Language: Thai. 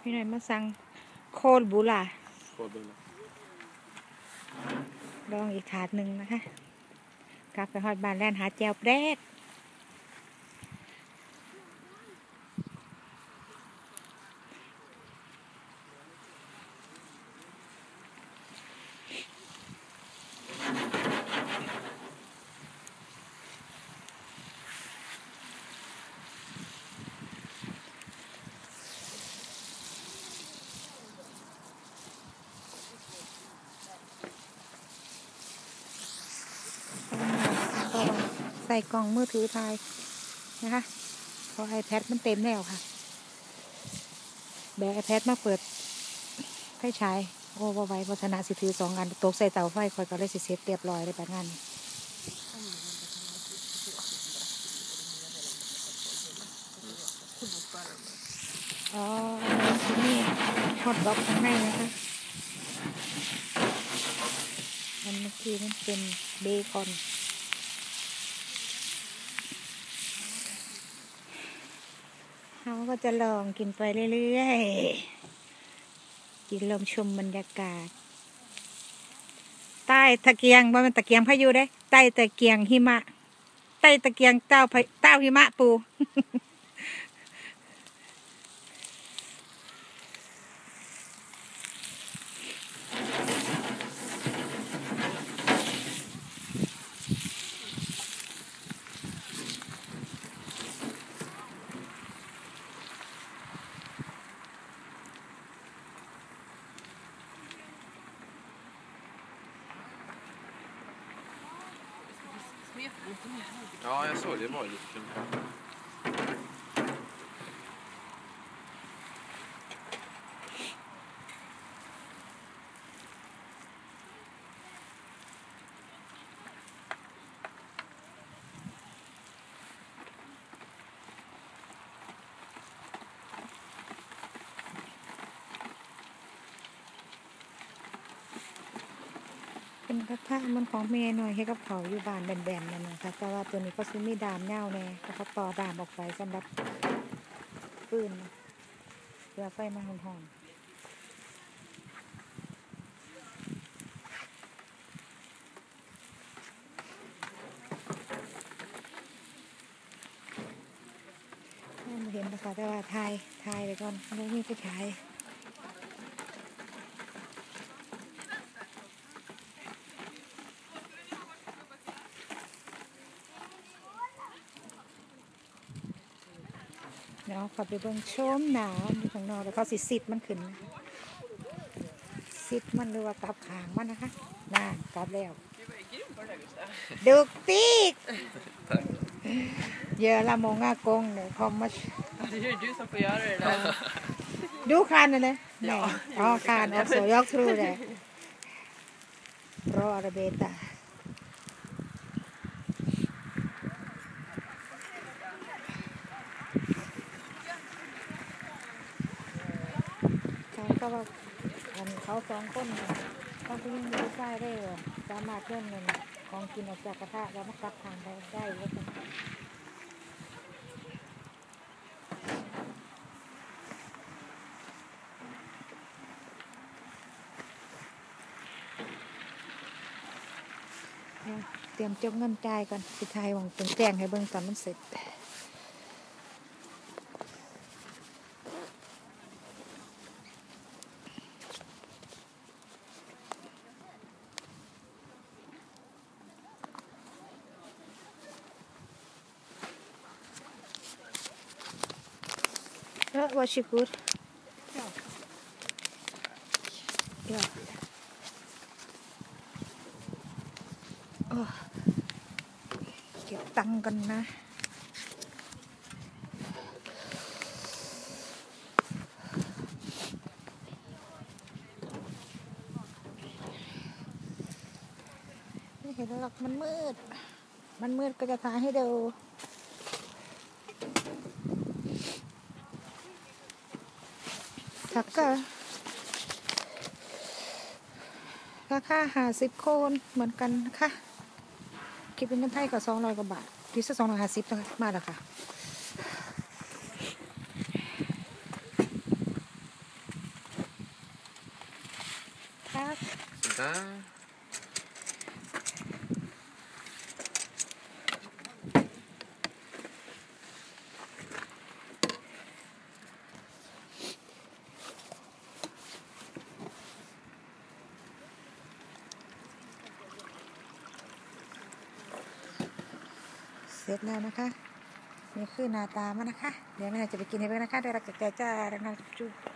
พี่หน่อยมาสั่งโคลบูล่าโคตรเลยลองอีกถาดหนึ่งนะคะกลับไปฮอดบ้านแล่นหาแจวแปรดก็ ใส่กล่องมือถือถ่ายนะคะเพราะ iPad มันเต็มแล้วค่ะ แบก iPad มาเปิดไฟฉายโอ้บ่ไว้พัฒนาสิถือสองอันตกใส่เตาไฟคอยก็เลยสิเสร็จเรียบร้อยเลยแบบนั้นอ๋อนี่ฮอตบ็อกข้างในนะคะอันเมื่อกี้มันเป็นเบคอน เขาก็จะลองกินไปเรื่อยๆ กินลมชมบรรยากาศ ใต้ตะเกียงว่ามันตะเกียงพายุได้ ใต้ตะเกียงหิมะ ใต้ตะเกียงเต้าพาเต้าหิมะปู Ja, jag såg det var ju lite kul.. กระทะมันของเมย์หน่อยให้กับเขาอยู่บ้านแบนๆนั่นนะคะแต่ว่าตัวนี้ก็ซื้อมีดามเน่าแน่แล้วก็ต่อดามออกไปสำหรับปืนเพื่อไฟมันหอมๆม่เห็นนะคะแต่ว่าทายทายไปก่อนไม่มีไปฉาย เดี๋ยวขอไปเบิ่งโชมหนาวอยู่ข้างนอกแล้วเขาสิซิดมันขึ้นนะซิดมันหรือว่ากลับขางมันนะคะน่ากลับแล้วดุกติกเยอะละมงากงเนี่ยคอมมา Det är ju du som får göra det där. ดูคานนะเนี่ยแม่อ๋อคานออกโซยอกทรูเลยรออาราเบตาเขาก็ ว่าอันเขาสองคนเนี่ยเขาที่ยิ่งดูใต้ได้เหรอสามารถเคลื่อนเงินของกินออกจากกระทะแล้วมากลับทางได้ได้แล้วกันเนี่ยเตรียมจกเงินจ่ายก่อนสิทายหวังเป็นแจ้งให้เบิ่งตอนมันเสร็จ Uh, was she good? Yeah. Oh. เก็บตังกันนะเห็นหรอกมันมืด มันมืดก็จะถ่ายให้ดู ค่ะราคาห้าสิบโคนเหมือนกันค่ะคิดเป็นเงินไทยก็สองร้อยกว่าบาทพิเสัสองร้อยห้าสิบมาแล้วค่ะครัสดีค่ะ ร็จแล้วนะคะ นี่คือหน้าตามันนะคะ เดี๋ยวแม่จะไปกินให้เพื่อนนะคะเดี๋ยวเราจะจ้าแล้วนะจุ๊บ